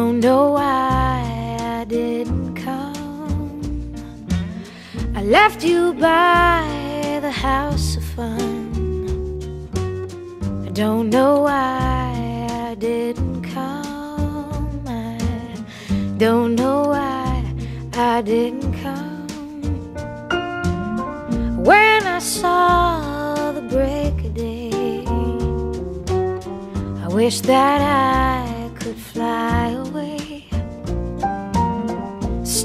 don't know why I didn't come. I left you by the house of fun. I don't know why I didn't come. I don't know why I didn't come. When I saw the break of day, I wish that I could fly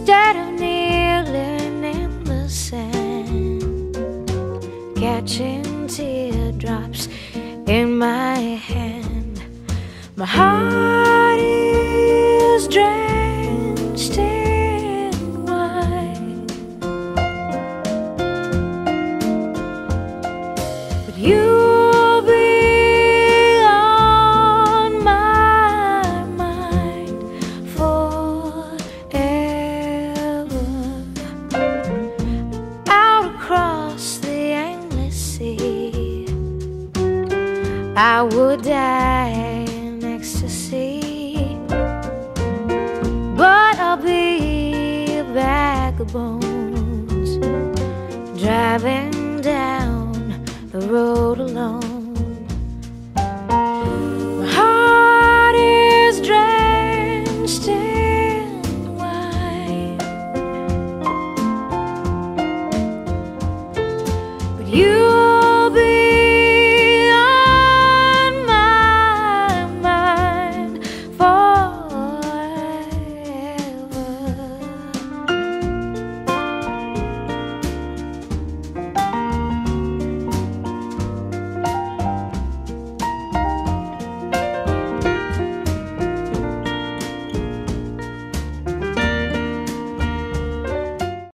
instead of kneeling in the sand, catching teardrops in my hand. My heart is drenched in wine, but you'll I would die in ecstasy, but I'll be back bones driving down the road alone.